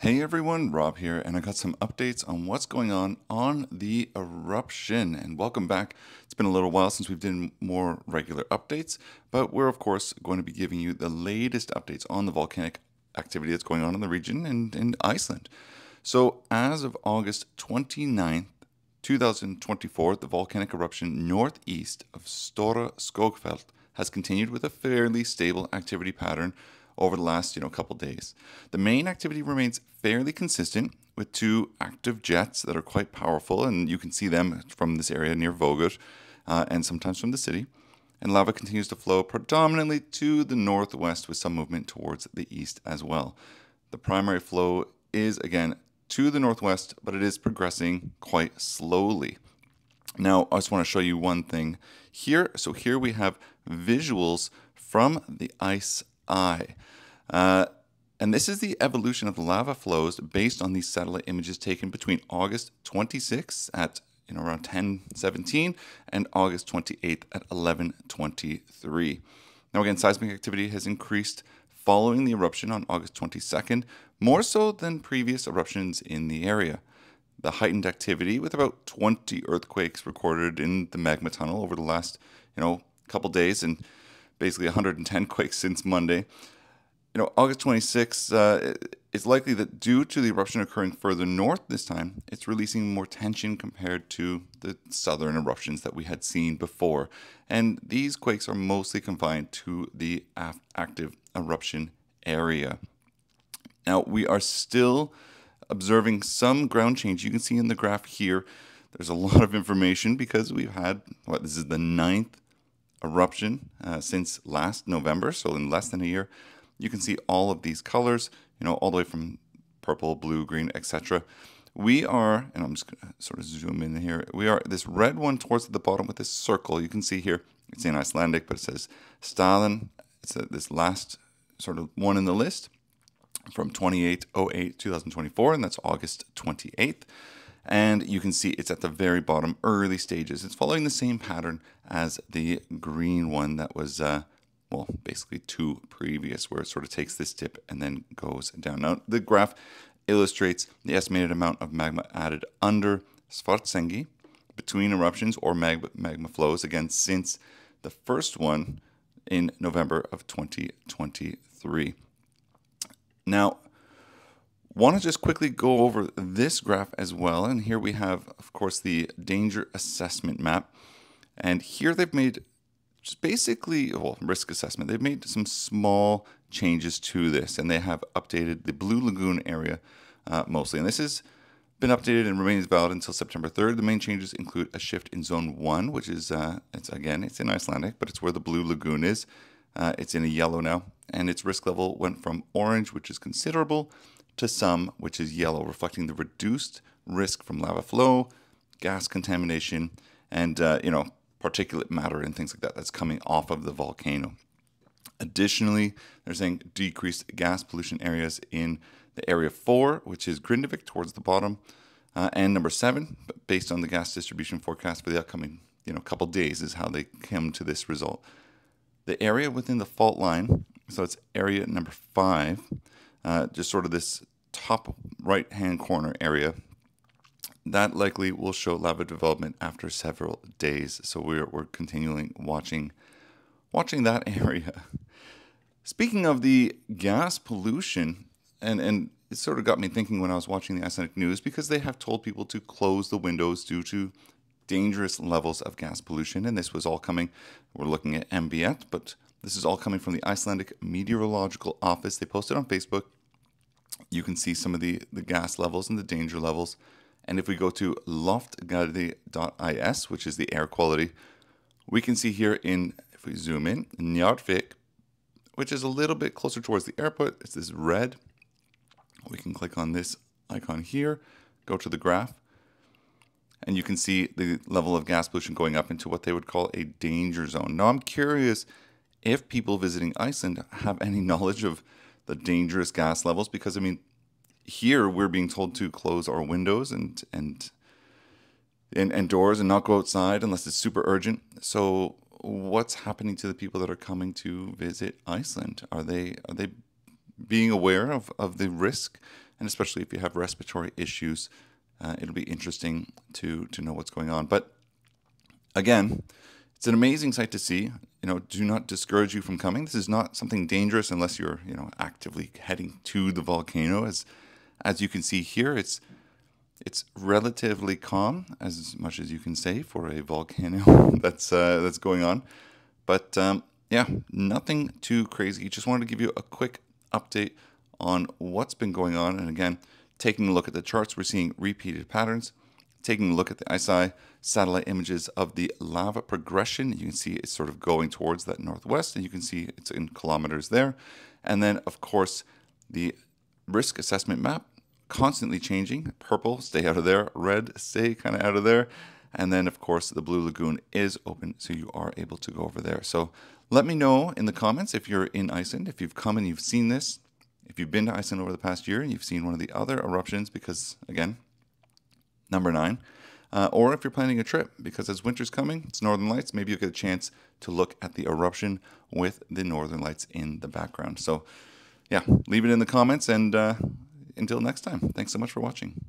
Hey everyone, Rob here, and I got some updates on what's going on on the eruption. And welcome back. It's been a little while since we've done more regular updates, but we're of course going to be giving you the latest updates on the volcanic activity that's going on in the region and in Iceland. So, as of August 29th, 2024, the volcanic eruption northeast of Stóra-Skógfell has continued with a fairly stable activity pattern over the last you know couple days. The main activity remains fairly consistent with two active jets that are quite powerful, and you can see them from this area near Vogar uh, and sometimes from the city. And lava continues to flow predominantly to the northwest with some movement towards the east as well. The primary flow is again to the northwest, but it is progressing quite slowly. Now, I just want to show you one thing here. So, here we have visuals from the ice eye. Uh, and this is the evolution of lava flows based on these satellite images taken between August 26 at you know, around 10:17 and August 28th at 11:23. Now again, seismic activity has increased following the eruption on August 22nd, more so than previous eruptions in the area. The heightened activity, with about 20 earthquakes recorded in the magma tunnel over the last, you know, couple days, and basically 110 quakes since Monday, you know, August 26th, uh, it's likely that due to the eruption occurring further north this time, it's releasing more tension compared to the southern eruptions that we had seen before. And these quakes are mostly confined to the active eruption area. Now, we are still observing some ground change. You can see in the graph here, there's a lot of information because we've had, what, this is the ninth eruption uh, since last November, so in less than a year you can see all of these colors, you know, all the way from purple, blue, green, etc. We are, and I'm just going to sort of zoom in here, we are this red one towards the bottom with this circle. You can see here, it's in Icelandic, but it says Stalin. It's a, this last sort of one in the list from 2808 2024, and that's August 28th. And you can see it's at the very bottom, early stages. It's following the same pattern as the green one that was uh, well, basically two previous, where it sort of takes this dip and then goes down. Now, the graph illustrates the estimated amount of magma added under Svartsengi between eruptions or magma, magma flows, again, since the first one in November of 2023. Now, want to just quickly go over this graph as well. And here we have, of course, the danger assessment map. And here they've made just basically well, risk assessment. They've made some small changes to this, and they have updated the Blue Lagoon area uh, mostly. And this has been updated and remains valid until September 3rd. The main changes include a shift in Zone 1, which is, uh, it's again, it's in Icelandic, but it's where the Blue Lagoon is. Uh, it's in a yellow now, and its risk level went from orange, which is considerable, to some, which is yellow, reflecting the reduced risk from lava flow, gas contamination, and uh, you know particulate matter and things like that that's coming off of the volcano. Additionally, they're saying decreased gas pollution areas in the area four, which is Grindavik towards the bottom, uh, and number seven, based on the gas distribution forecast for the upcoming you know couple days, is how they come to this result. The area within the fault line, so it's area number five, uh, just sort of this top right hand corner area that likely will show lava development after several days. So we're, we're continuing watching watching that area. Speaking of the gas pollution, and, and it sort of got me thinking when I was watching the Icelandic news because they have told people to close the windows due to dangerous levels of gas pollution. And this was all coming, we're looking at MBET, but this is all coming from the Icelandic Meteorological Office. They posted on Facebook. You can see some of the, the gas levels and the danger levels. And if we go to loftgaedi.is, which is the air quality, we can see here in, if we zoom in, Njarðvík, which is a little bit closer towards the airport, it's this red. We can click on this icon here, go to the graph, and you can see the level of gas pollution going up into what they would call a danger zone. Now, I'm curious if people visiting Iceland have any knowledge of the dangerous gas levels, because I mean, here we're being told to close our windows and and and, and doors and not go outside unless it's super urgent. So what's happening to the people that are coming to visit Iceland? Are they are they being aware of, of the risk and especially if you have respiratory issues, uh, it'll be interesting to to know what's going on. But again, it's an amazing sight to see. You know, do not discourage you from coming. This is not something dangerous unless you're you know actively heading to the volcano. As as you can see here, it's it's relatively calm, as much as you can say for a volcano that's uh, that's going on. But um, yeah, nothing too crazy. Just wanted to give you a quick update on what's been going on. And again, taking a look at the charts, we're seeing repeated patterns. Taking a look at the ICEYE satellite images of the lava progression, you can see it's sort of going towards that northwest, and you can see it's in kilometers there. And then, of course, the risk assessment map constantly changing. Purple, stay out of there. Red, stay kind of out of there. And then, of course, the Blue Lagoon is open, so you are able to go over there. So let me know in the comments if you're in Iceland, if you've come and you've seen this, if you've been to Iceland over the past year and you've seen one of the other eruptions, because again, number nine, uh, or if you're planning a trip, because as winter's coming, it's Northern Lights, maybe you'll get a chance to look at the eruption with the Northern Lights in the background. So, yeah, leave it in the comments, and uh, until next time, thanks so much for watching.